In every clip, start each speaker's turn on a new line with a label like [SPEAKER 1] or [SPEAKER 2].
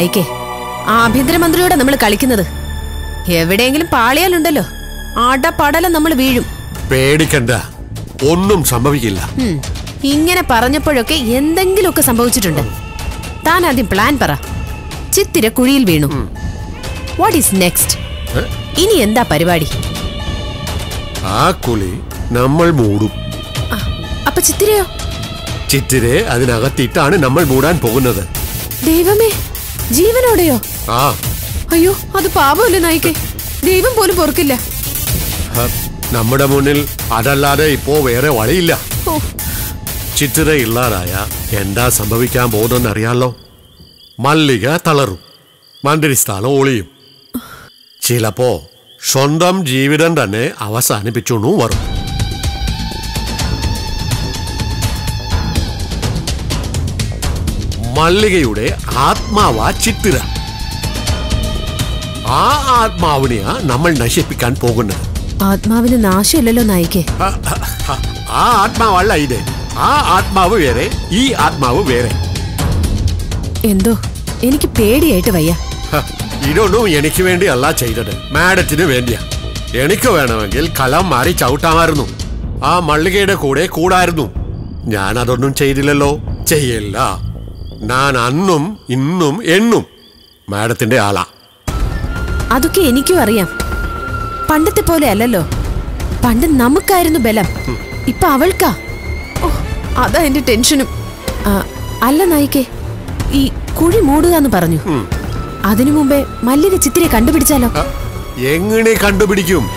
[SPEAKER 1] നായിക്കേ ആഭ്യന്തരമന്ത്രിയോടെ നമ്മൾ കളിക്കുന്നത്. എവിടെയെങ്കിലും പാളിയാലുണ്ടല്ലോ. ആടപ്പടലം നമ്മൾ വീഴും.
[SPEAKER 2] പേടിക്കണ്ട. ഒന്നും സംഭവിക്കില്ല.
[SPEAKER 1] ഇങ്ങനെ പറഞ്ഞപ്പോഴൊക്കെ എന്തെങ്കിലുമൊക്കെ സംഭവിച്ചിട്ടുണ്ട്. താൻ ആദ്യം പ്ലാൻ പറ. ചിത്തിര കുഴിയിൽ വീണു. വാട്ട് ഈസ് നെക്സ്റ്റ് ഇനി എന്താ പരിപാടി?
[SPEAKER 2] ആ കുളി നമ്മൾ മൂടും.
[SPEAKER 1] അപ്പൊ ചിത്തിരയോ?
[SPEAKER 2] ചിത്തിരെ അതിനകത്തിട്ടാണ് നമ്മൾ മൂടാൻ പോകുന്നത്.
[SPEAKER 1] ദൈവമേ ജീവനോടെയോ?
[SPEAKER 2] ആ.
[SPEAKER 1] അയ്യോ അത് പാപമല്ലേ നായിക്കേ? ദൈവം പോലും പൊറുക്കില്ല.
[SPEAKER 2] നമ്മുടെ മുന്നിൽ അതല്ലാതെ ഇപ്പോ വേറെ വഴിയില്ല. ചിത്തിര ഇല്ലാതായ എന്താ സംഭവിക്കാൻ പോകുന്നറിയാലോ മല്ലിക തളറും മന്ത്രിസ്ഥാനം ഒളിയും. ചിലപ്പോ സ്വന്തം ജീവിതം തന്നെ അവസാനിപ്പിച്ചുകൊണ്ടും വരും. മല്ലികയുടെ ആത്മാവാ ചിത്തിര. ആ ആത്മാവിനെയാ നമ്മൾ നശിപ്പിക്കാൻ പോകുന്നത്.
[SPEAKER 1] ആത്മാവിന് നാശമില്ലല്ലോ നായിക്കേ
[SPEAKER 2] ആ, ആത്മാവല്ല ഇത്. ആ ആത്മാവ് വേറെ ഈ ആത്മാവ് വേറെ.
[SPEAKER 1] എന്തോ? എനിക്ക് പേടിയായിട്ട് വയ്യ.
[SPEAKER 2] ഇതൊന്നും എനിക്ക് വേണ്ടിയല്ല ചെയ്തത്. മാഡത്തിന് വേണ്ടിയാ. എനിക്ക് വേണമെങ്കിൽ കലം മാറി ചവിട്ടാമായിരുന്നു. ആ മള്ളികയുടെ കൂടെ കൂടായിരുന്നു. ഞാൻ അതൊന്നും ചെയ്തില്ലല്ലോ. ചെയ്യില്ല. ഞാൻ അന്നും ഇന്നും എണ്ണും മാഡത്തിന്റെ ആളാ.
[SPEAKER 1] അതൊക്കെ എനിക്കും അറിയാം. പണ്ടത്തെ പോലെ അല്ലല്ലോ. പണ്ട് നമുക്കായിരുന്നു ബലം. ഇപ്പൊ അവൾക്കാ. അതാ എന്റെ ടെൻഷനും. അല്ല നായിക്കേ ഈ കുഴി മൂടുക എന്ന് പറഞ്ഞു അതിനു മുമ്പേ മല്ലിക ചിത്തിരെ കണ്ടുപിടിച്ചാലോ?
[SPEAKER 2] എങ്ങനെ കണ്ടുപിടിക്കും?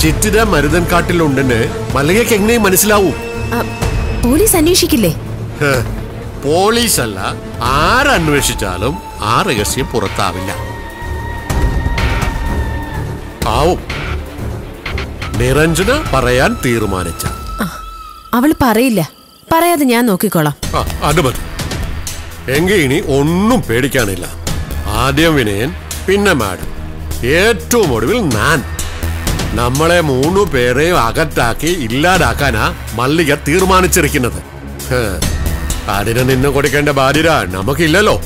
[SPEAKER 2] ചിത്തിര മരുതൻ കാട്ടിലുണ്ടെന്ന് മല്ലികക്ക് എങ്ങനെ മനസ്സിലാവും.
[SPEAKER 1] പോലീസ് അന്വേഷിക്കില്ലേ?
[SPEAKER 2] പോലീസല്ല. ആരന്വേഷിച്ചാലും ആ രഹസ്യം പുറത്താവില്ല. ആവും. നിരഞ്ജന പറയാൻ തീരുമാനിച്ച.
[SPEAKER 1] അവൾ പറയില്ല. പറയാതെ ഞാൻ നോക്കിക്കോളാം.
[SPEAKER 2] അത് മതി. എങ്കിൽ ഇനി ഒന്നും പേടിക്കാനില്ല. ആദ്യം വിനയൻ പിന്നെ മാഡം. ഏറ്റവും ഒടുവിൽ ഞാൻ. നമ്മളെ മൂന്നു പേരെയും അകത്താക്കി ഇല്ലാതാക്കാനാ മല്ലിക തീരുമാനിച്ചിരിക്കുന്നത്. അതിന് നിന്ന് കൊടുക്കേണ്ട ബാധ്യത നമുക്കില്ലല്ലോ.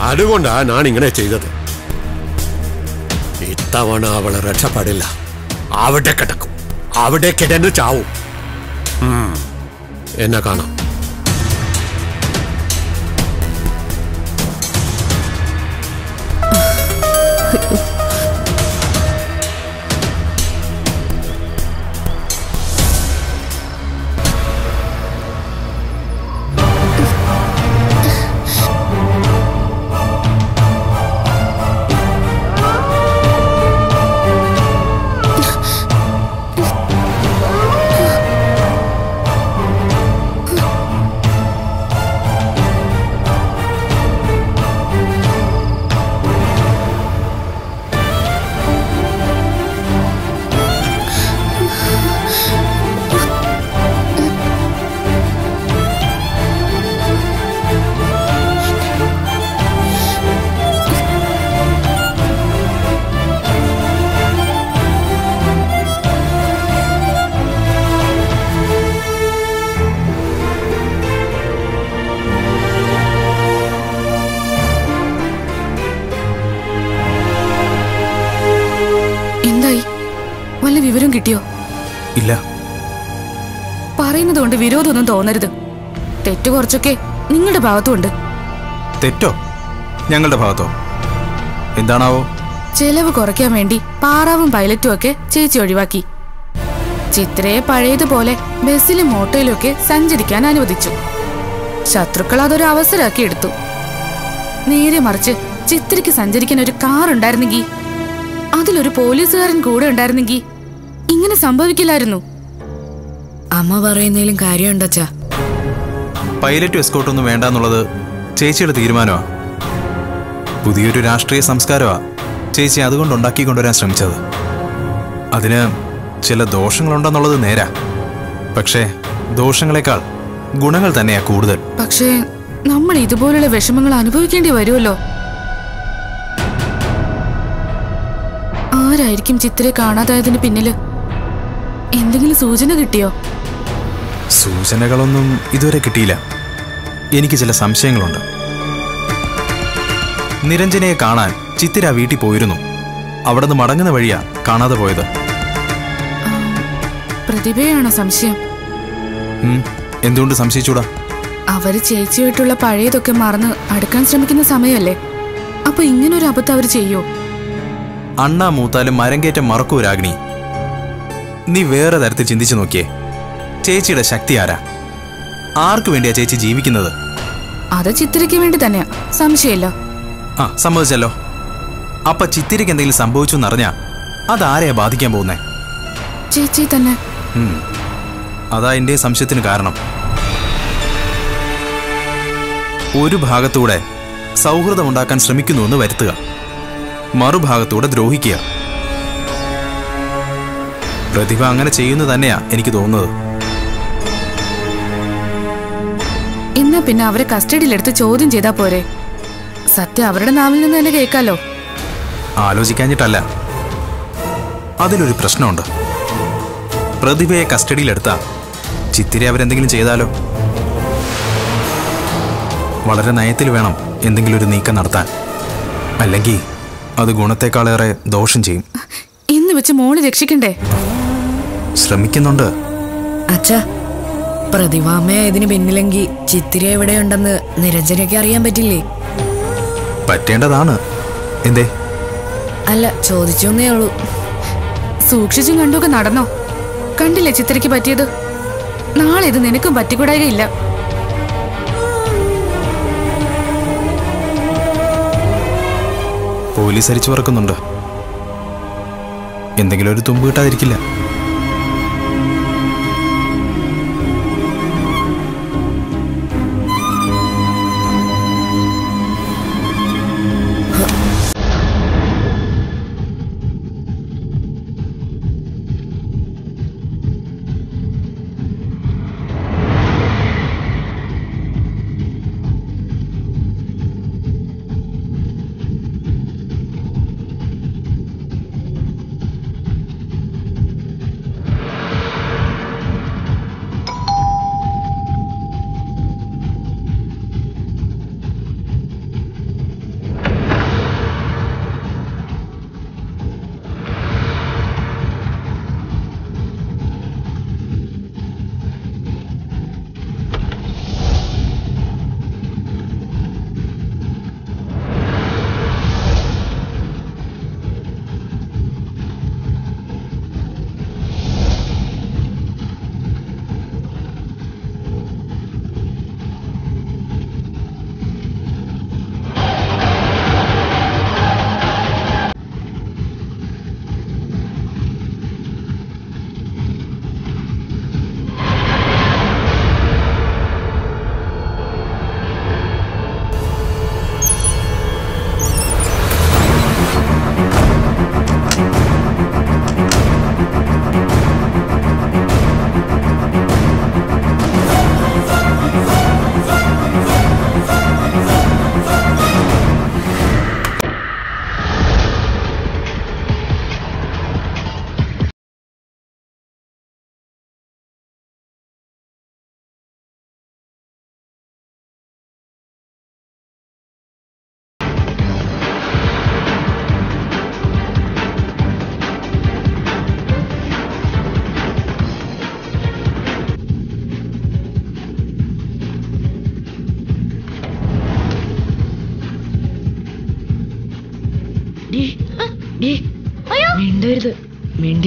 [SPEAKER 2] അതുകൊണ്ടാ ഞാൻ ഇങ്ങനെ ചെയ്തത്. ഇത്തവണ അവളെ രക്ഷപ്പെടില്ല. അവിടെ കിടക്കും. അവിടെ കിടന്ന് ചാവും. എന്നെ കാണാം.
[SPEAKER 3] കിട്ടിയോ?
[SPEAKER 4] ഇല്ല.
[SPEAKER 3] പറയുന്നത് കൊണ്ട് വിരോധമൊന്നും തോന്നരുത്. തെറ്റ് കുറച്ചൊക്കെ നിങ്ങളുടെ ഭാഗത്തുണ്ട്
[SPEAKER 4] തെറ്റോ? ഞങ്ങളുടെ ഭാഗത്തോ? എന്താണാവോ?
[SPEAKER 3] ചെലവ് കുറയ്ക്കാൻ വേണ്ടി പാറാവും പൈലറ്റും ഒക്കെ ചേച്ചി ഒഴിവാക്കി. ചിത്രയെ പഴയതുപോലെ ബസ്സിലും ഓട്ടോയിലും ഒക്കെ സഞ്ചരിക്കാൻ അനുവദിച്ചു. ശത്രുക്കൾ അതൊരു അവസരമാക്കി എടുത്തു. നേരെ മറിച്ച് ചിത്രയ്ക്ക് സഞ്ചരിക്കാൻ ഒരു കാർ ഉണ്ടായിരുന്നെങ്കിൽ അതിലൊരു പോലീസുകാരൻ കൂടെ ഉണ്ടായിരുന്നെങ്കിൽ ഇങ്ങനെ സംഭവിക്കില്ലായിരുന്നു.
[SPEAKER 5] അമ്മ പറയുന്നതിലും
[SPEAKER 4] പൈലറ്റ് എസ്കോട്ട് ഒന്നും വേണ്ടെന്നുള്ളത് ചേച്ചിയുടെ തീരുമാനമാ. പുതിയൊരു രാഷ്ട്രീയ സംസ്കാരമാ ചേച്ചി അതുകൊണ്ട് ഉണ്ടാക്കിക്കൊണ്ടുവരാൻ ശ്രമിച്ചത്. അതിന് ചില ദോഷങ്ങളുണ്ടെന്നുള്ളത് നേരാ. പക്ഷേ ദോഷങ്ങളെക്കാൾ ഗുണങ്ങൾ തന്നെയാ കൂടുതൽ.
[SPEAKER 3] പക്ഷേ നമ്മൾ ഇതുപോലുള്ള വിഷമങ്ങൾ അനുഭവിക്കേണ്ടി വരുമല്ലോ. ആരായിരിക്കും ചിത്രയെ കാണാതായതിന് പിന്നിൽ? എന്തെങ്കിലും സൂചന കിട്ടിയോ?
[SPEAKER 4] സൂചനകളൊന്നും ഇതുവരെ കിട്ടിയില്ല. എനിക്ക് ചില സംശയങ്ങളുണ്ട്. നിരഞ്ജനയെ കാണാൻ ചിത്തിര വീട്ടിൽ പോയിരുന്നു. അവിടെ നിന്ന് മടങ്ങുന്ന വഴിയാ കാണാതെ പോയത്.
[SPEAKER 3] പ്രതിഭയാണോ സംശയം?
[SPEAKER 4] എന്തുകൊണ്ട് സംശയിച്ചൂടാ?
[SPEAKER 3] അവർ ചേച്ചിയായിട്ടുള്ള പഴയതൊക്കെ മറന്ന് അടുക്കാൻ ശ്രമിക്കുന്ന സമയമല്ലേ? അപ്പൊ ഇങ്ങനൊരു അബദ്ധം അവർ ചെയ്യോ?
[SPEAKER 4] അണ്ണാ മൂത്താലും മരം കയറ്റം മറക്കൂ രാഗിണി. നീ വേറെ തരത്തിൽ ചിന്തിച്ചു നോക്കിയേ. ചേച്ചിയുടെ ശക്തി ആരാ? ആർക്കു വേണ്ടിയാ ചേച്ചി ജീവിക്കുന്നത്?
[SPEAKER 3] അത് ചിത്തിരയ്ക്ക് വേണ്ടി തന്നെയാ. സംശയമില്ല.
[SPEAKER 4] ആ സമ്മതിച്ചല്ലോ. അപ്പൊ ചിത്തിരിക്ക് എന്തെങ്കിലും സംഭവിച്ചു എന്നറിഞ്ഞാ അതാരെയാ ബാധിക്കാൻ പോകുന്നേ?
[SPEAKER 3] ചേച്ചി തന്നെ.
[SPEAKER 4] അതാ എന്റെ സംശയത്തിന് കാരണം. ഒരു ഭാഗത്തൂടെ സൗഹൃദമുണ്ടാക്കാൻ ശ്രമിക്കുന്നുവെന്ന് വരുത്തുക. മറുഭാഗത്തൂടെ ദ്രോഹിക്കുക. പ്രതിഭ അങ്ങനെ ചെയ്യുന്നു തന്നെയാ എനിക്ക് തോന്നുന്നത്.
[SPEAKER 3] എന്നാ പിന്നെ അവരെ കസ്റ്റഡിയിലെടുത്ത് ചോദ്യം ചെയ്താ പോരെ? സത്യം അവരുടെ നാവിൽ നിന്ന് തന്നെ കേൾക്കാലോ?
[SPEAKER 4] ആലോചിക്കാഞ്ഞിട്ടല്ല. അതിലൊരു പ്രശ്നമുണ്ട്. പ്രതിഭയെ കസ്റ്റഡിയിലെടുത്ത ചിത്തിരി അവരെന്തെങ്കിലും ചെയ്താലോ? വളരെ നയത്തിൽ വേണം എന്തെങ്കിലും ഒരു നീക്കം നടത്താൻ. അല്ലെങ്കിൽ അത് ഗുണത്തെക്കാളേറെ ദോഷം ചെയ്യും.
[SPEAKER 3] ഇന്ന് വെച്ച് മോൾ രക്ഷിക്കണ്ടേ?
[SPEAKER 4] ശ്രമിക്കുന്നുണ്ട്.
[SPEAKER 5] അച്ഛാ പ്രതിഭാമയ ഇതിന് പിന്നിലെങ്കിൽ ചിത്തിര എവിടെയുണ്ടെന്ന് നിരഞ്ജനയ്ക്ക് അറിയാൻ പറ്റില്ലേ?
[SPEAKER 4] പറ്റേണ്ടതാണ്. എന്തേ?
[SPEAKER 5] അല്ല ചോദിച്ചോന്നേ ഉള്ളൂ.
[SPEAKER 3] സൂക്ഷിച്ചും കണ്ടുമൊക്കെ നടന്നോ? കണ്ടില്ലേ ചിത്രയ്ക്ക് പറ്റിയത്? നാളെ ഇത് നിനക്കും പറ്റിക്കൂടായികയില്ല.
[SPEAKER 4] പോലീസ് അരിച്ചു പറക്കുന്നുണ്ട്. എന്തെങ്കിലും ഒരു തുമ്പ് കിട്ടാതിരിക്കില്ല.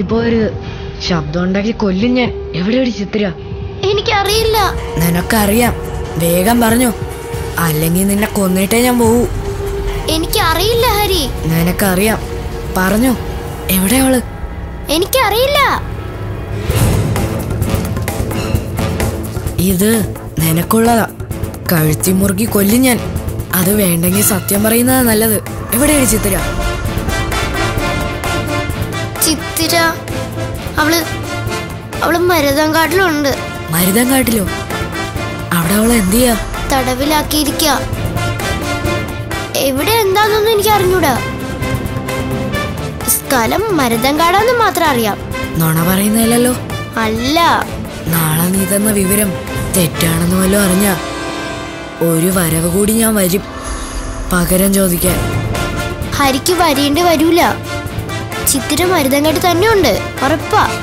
[SPEAKER 5] മിണ്ടിപ്പോരുത് ശബ്ദം ഉണ്ടാക്കി കൊല്ലും ഞാൻ. എവിടെയാണ് ചിത്ര?
[SPEAKER 6] എനിക്കറിയില്ല.
[SPEAKER 5] നിനക്കറിയാം. വേഗം പറഞ്ഞു. അല്ലെങ്കിൽ നിന്നെ കൊന്നിട്ടേ ഞാൻ പോവൂ.
[SPEAKER 6] എനിക്കറിയില്ല ഹരി.
[SPEAKER 5] നിനക്കറിയാം. പറഞ്ഞു. എവിടെയാൾ
[SPEAKER 6] എനിക്കറിയില്ല.
[SPEAKER 5] ഇത് നിനക്കുള്ളതാ. കഴുത്തി മുറുകി കൊല്ലും ഞാൻ. അത് വേണ്ടെങ്കിൽ സത്യം പറയുന്നതാ നല്ലത്. എവിടെയാണ് ചിത്ര?
[SPEAKER 6] ചിത്തിര അവൾ അവൾ മരുതങ്കാട്ടിലുണ്ട്.
[SPEAKER 5] മരുതങ്കാട്ടിലോ? അവിടെ അവളെ എന്ത് ചെയ്യാ
[SPEAKER 6] തടവിലാക്കിയിരിക്ക. എവിടെ എന്താന്നൊന്നും എനിക്ക് അറിഞ്ഞൂടാ സ്ഥലം മരുതങ്കാടാന്ന് മാത്രം അറിയാം.
[SPEAKER 5] നുണ പറയുന്നില്ലല്ലോ
[SPEAKER 6] അല്ല.
[SPEAKER 5] നാളെ നീ തന്ന വിവരം തെറ്റാണെന്ന് വല്ലതും അറിഞ്ഞ ഒരു വരവ് കൂടി ഞാൻ വരും. പകരം ചോദിക്കാൻ.
[SPEAKER 6] ഹരിക്ക് വരേണ്ടി വരൂല. ചിത്തിര മരുതങ്ങട്ട് തന്നെ ഉണ്ട് ഉറപ്പാ.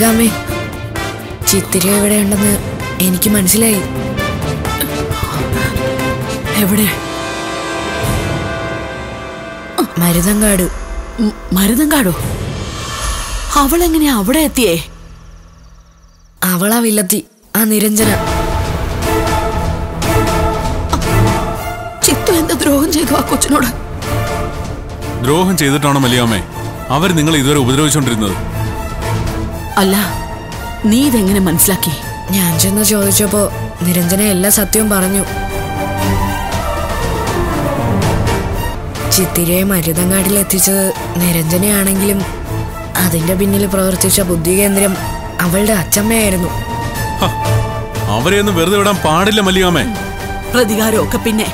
[SPEAKER 5] മല്ലികാമ്മേ ചിത്തിരി എവിടെ ഉണ്ടെന്ന് എനിക്ക് മനസ്സിലായി.
[SPEAKER 7] എവിടെ?
[SPEAKER 5] മരുതങ്കാട്.
[SPEAKER 7] മരുതങ്കാടോ? അവളെങ്ങനെയാ അവിടെ എത്തിയേ?
[SPEAKER 5] അവളാ വില്ലത്തി ആ നിരഞ്ജന.
[SPEAKER 7] ചിത്തു എന്ത് ദ്രോഹം ചെയ്തു ആ കൊച്ചിനോട്?
[SPEAKER 8] ദ്രോഹം ചെയ്തിട്ടാണോ മല്ലിയാമ്മേ അവർ നിങ്ങളെ ഇതുവരെ ഉപദ്രവിച്ചുകൊണ്ടിരുന്നത്
[SPEAKER 7] അല്ല നീ ഇതെങ്ങനെ മനസ്സിലാക്കി?
[SPEAKER 5] ഞാൻ ചെന്ന് ചോദിച്ചപ്പോ നിരഞ്ജന എല്ലാ സത്യവും പറഞ്ഞു. ചിത്തിരയെ മരുതങ്ങാടിൽ എത്തിച്ചത് നിരഞ്ജനയാണെങ്കിലും അതിന്റെ പിന്നിൽ പ്രവർത്തിച്ച ബുദ്ധി കേന്ദ്രം അവളുടെ അച്ചമ്മയായിരുന്നു.
[SPEAKER 8] അവരെയൊന്നും വെറുതെ വിടാൻ പാടില്ല മല്ലികാമേ.
[SPEAKER 7] പ്രതികാരമൊക്കെ പിന്നെ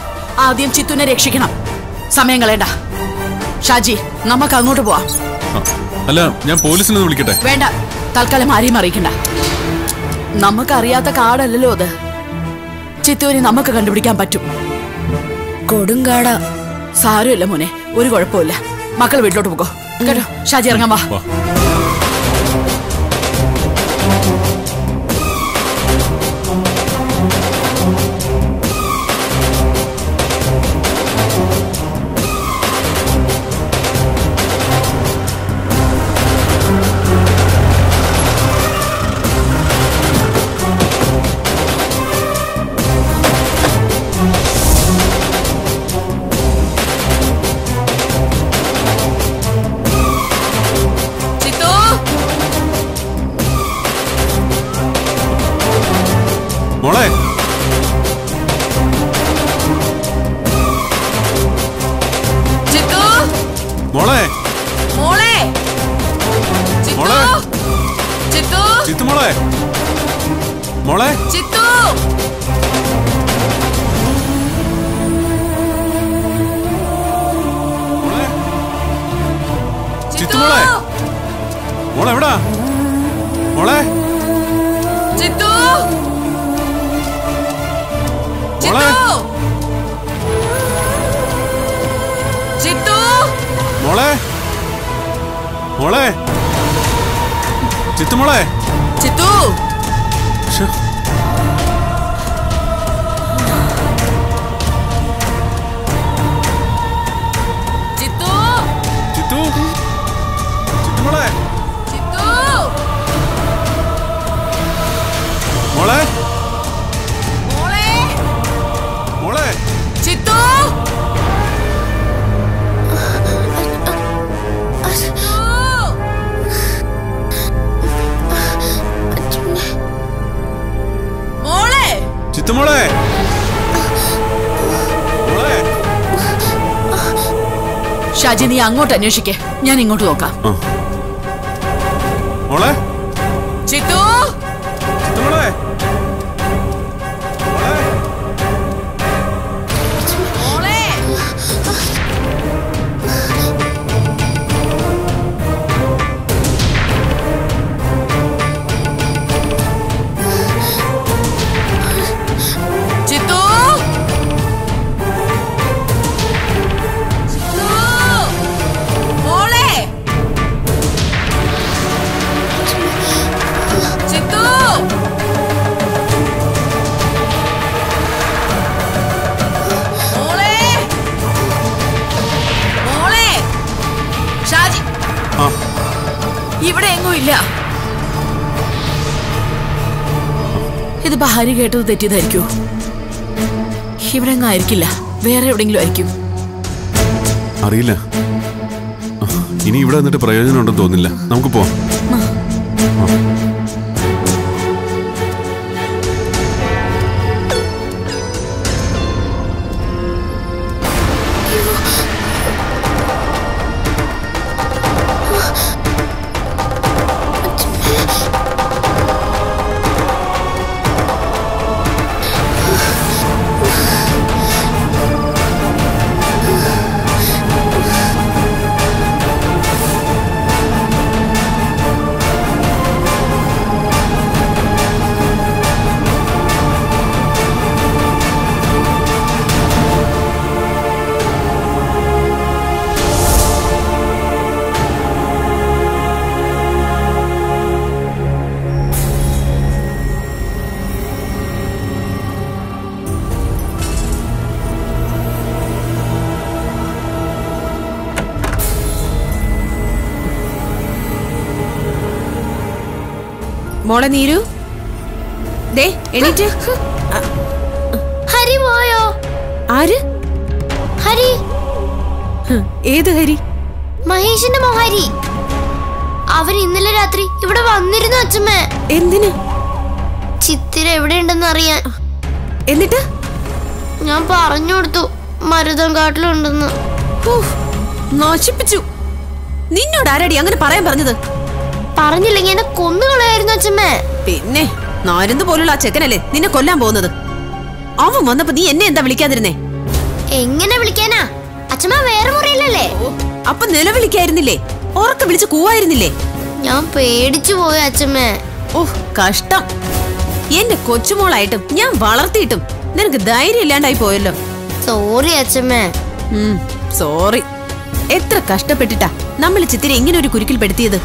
[SPEAKER 7] ആദ്യം ചിത്തുനെ രക്ഷിക്കണം. സമയം കളയണ്ട. ഷാജി നമുക്ക് അങ്ങോട്ട് പോവാം.
[SPEAKER 8] അല്ല ഞാൻ പോലീസിനെ വിളിക്കട്ടെ.
[SPEAKER 7] വേണ്ട. തൽക്കാലം ആരെയും അറിയിക്കണ്ട. നമുക്കറിയാത്ത കാടല്ലല്ലോ അത്. ചിത്തൂരി നമുക്ക് കണ്ടുപിടിക്കാൻ പറ്റും.
[SPEAKER 5] കൊടുങ്കാട
[SPEAKER 7] സാരമില്ല മോനെ ഒരു കുഴപ്പമില്ല മക്കൾ വീട്ടിലോട്ട് പോകോ. കേട്ടോ ഷാജി ഇറങ്ങാൻ വാ. ചിത്തു
[SPEAKER 8] മോളെ? മോളെ?
[SPEAKER 7] ചിത്തു
[SPEAKER 8] മോളെ?
[SPEAKER 7] ചിത്തു
[SPEAKER 8] മോളെ?
[SPEAKER 7] ചിത്തു
[SPEAKER 8] മോളെ. മോളെ.
[SPEAKER 7] ഷാജി നീ അങ്ങോട്ട് അന്വേഷിക്കേ. ഞാൻ ഇങ്ങോട്ട് നോക്കാം.
[SPEAKER 8] മോളെ.
[SPEAKER 7] ചിത്തു! ഹരി കേട്ടത് തെറ്റിയതായിരിക്കോ? ഇവിടെ എങ്ങും ആയിരിക്കില്ല വേറെ എവിടെങ്കിലും ആയിരിക്കും.
[SPEAKER 8] അറിയില്ല. ഇനി ഇവിടെ നിന്നിട്ട് പ്രയോജനം ഉണ്ടെന്ന് തോന്നില്ല. നമുക്ക് പോവാം.
[SPEAKER 1] മോളെ നീരു. ദേ എണീറ്റ്.
[SPEAKER 6] ഹരി പോയോ?
[SPEAKER 1] ആര്?
[SPEAKER 6] ഹരി.
[SPEAKER 1] ഏത് ഹരി?
[SPEAKER 6] മഹേഷിന്റെ മോഹരി. അവൻ ഇന്നലെ രാത്രി ഇവിടെ വന്നിരുന്നു അച്ഛമ്മ.
[SPEAKER 1] എന്തിന്?
[SPEAKER 6] ചിത്തിര എവിടെയുണ്ടെന്ന് അറിയാൻ.
[SPEAKER 1] എന്നിട്ട്?
[SPEAKER 6] ഞാൻ പറഞ്ഞു കൊടുത്തു മരുതം കാട്ടിലുണ്ടെന്ന്.
[SPEAKER 1] നശിപ്പിച്ചു. നിന്നോട് ആരടി അങ്ങനെ പറയാൻ പറഞ്ഞത്?
[SPEAKER 6] പറഞ്ഞില്ലെങ്കിൽ എന്നെ കൊന്നുകളയായിരുന്നു അച്ഛമ്മേ.
[SPEAKER 1] പിന്നെ നാരുന്ന് പോലുള്ള ആ ചെക്കനല്ലേ നിന്നെ കൊല്ലാൻ പോകുന്നത്? അവൻ വന്നപ്പോ നീ എന്നെ എന്താ വിളിക്കാതിരുന്നേ?
[SPEAKER 6] എങ്ങനെ വിളിക്കാനാ? അച്ഛമ്മ വേറെ മുറിയിലല്ലേ
[SPEAKER 1] അപ്പൊ നിലവിളിക്കായിരുന്നില്ലേ? ഉറക്കം വിളിച്ച് കൂവായിരുന്നില്ലേ?
[SPEAKER 6] ഞാൻ പേടിച്ചു പോയ അച്ഛമ്മേ.
[SPEAKER 1] ഓഹ് കഷ്ടം. എന്റെ കൊച്ചുമോളായിട്ടും ഞാൻ വളർത്തിയിട്ടും നിനക്ക് ധൈര്യം ഇല്ലാണ്ടായി പോയല്ലോ.
[SPEAKER 6] സോറി അച്ഛമ്മേ.
[SPEAKER 1] സോറി എത്ര കഷ്ടപ്പെട്ടിട്ടാ നമ്മൾ ചിത്തിരി എങ്ങനെ ഒരു കുരുക്കിൽ പെടുത്തിയത്.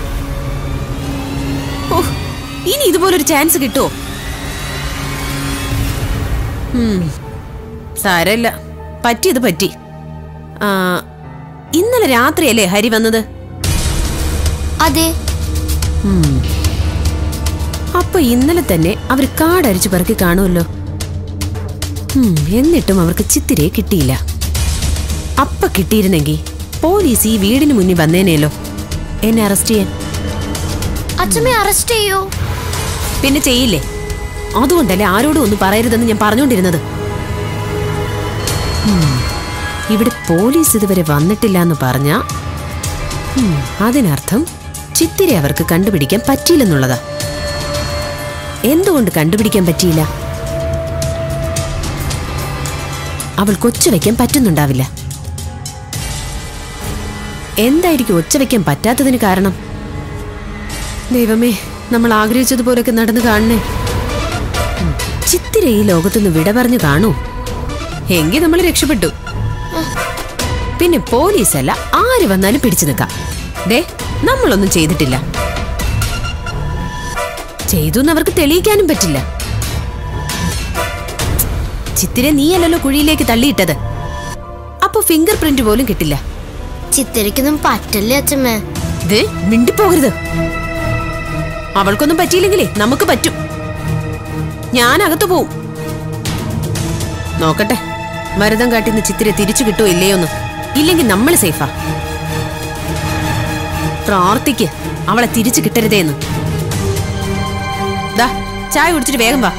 [SPEAKER 1] ഇനി ഇതുപോലൊരു ചാൻസ് കിട്ടുമോ സാരല്ല സാരമില്ല. പറ്റിയത് പറ്റി. ഇന്നലെ രാത്രിയല്ലേ ഹരി വന്നത്?
[SPEAKER 6] അതെ.
[SPEAKER 1] അപ്പൊ ഇന്നലെ തന്നെ അവർ കാടരിച്ചു പെറുക്കി കാണുമല്ലോ. എന്നിട്ടും അവർക്ക് ചിത്തിരെ കിട്ടിയില്ല. അപ്പ കിട്ടിയിരുന്നെങ്കിൽ പോലീസ് ഈ വീടിന് മുന്നിൽ വന്നേനേലോ? എന്നെ അറസ്റ്റ് ചെയ്യാൻ.
[SPEAKER 6] അച്ഛമ്മ അറസ്റ്റ് ചെയ്യോ?
[SPEAKER 1] പിന്നെ ചെയ്യില്ലേ? അതുകൊണ്ടല്ലേ ആരോടും ഒന്നും പറയരുതെന്ന് ഞാൻ പറഞ്ഞുകൊണ്ടിരുന്നത്. ഇവിടെ പോലീസ് ഇതുവരെ വന്നിട്ടില്ല എന്ന് പറഞ്ഞ അതിനർത്ഥം ചിത്തിരെ അവർക്ക് കണ്ടുപിടിക്കാൻ പറ്റിയില്ലെന്നുള്ളതാ. എന്തുകൊണ്ട് കണ്ടുപിടിക്കാൻ പറ്റിയില്ല? അവൾ കൊച്ചു വയ്ക്കാൻ പറ്റുന്നുണ്ടാവില്ല. എന്തായിരിക്കും ഒച്ച വയ്ക്കാൻ പറ്റാത്തതിന് കാരണം? ദൈവമേ നമ്മൾ ആഗ്രഹിച്ചതുപോലൊക്കെ നടന്നു കാണണേ. ചിത്തിര ഈ ലോകത്തുനിന്ന് വിട പറഞ്ഞു കാണൂ. എങ്കിൽ നമ്മൾ രക്ഷപ്പെട്ടു. പിന്നെ പോലീസല്ല ആര് വന്നാലും പിടിച്ചു നിൽക്കാം. ദേ നമ്മളൊന്നും ചെയ്തിട്ടില്ല. ചെയ്തു അവർക്ക് തെളിയിക്കാനും പറ്റില്ല. ചിത്തിര നീയല്ലല്ലോ കുഴിയിലേക്ക് തള്ളിയിട്ടത്. അപ്പൊ ഫിംഗർ പ്രിന്റ് പോലും കിട്ടില്ല.
[SPEAKER 6] ചിത്തിരക്കൊന്നും പറ്റല്ലേ അച്ഛമ്മേ?
[SPEAKER 1] ദേ മിണ്ടിപ്പോകരുത്. അവൾക്കൊന്നും പറ്റിയില്ലെങ്കിലേ നമുക്ക് പറ്റും. ഞാൻ അകത്തു പോവും. നോക്കട്ടെ. മരുതം കാട്ടിന്ന് ചിത്തിരെ തിരിച്ചു കിട്ടുമോ ഇല്ലയോന്ന് ഇല്ലെങ്കിൽ നമ്മൾ സേഫാ. പ്രാർത്ഥിക്ക്. അവളെ തിരിച്ചു കിട്ടരുതേന്ന്. ദാ ചായ കുടിച്ചിട്ട് വേഗം വാ.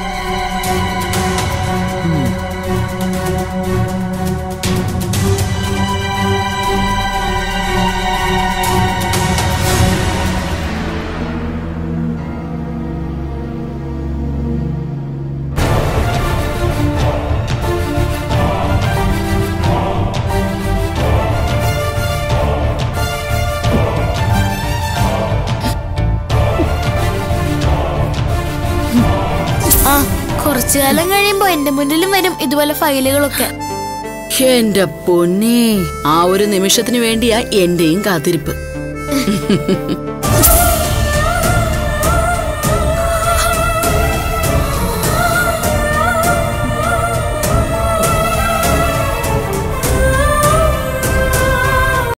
[SPEAKER 6] കാലം കഴിയുമ്പോ എന്റെ മുന്നിലും വരും ഇതുപോലെ ഫയലുകളൊക്കെ.
[SPEAKER 7] എന്റെ പൊന്നേ ആ ഒരു നിമിഷത്തിന് വേണ്ടിയാ എന്റെയും കാത്തിരിപ്പ്.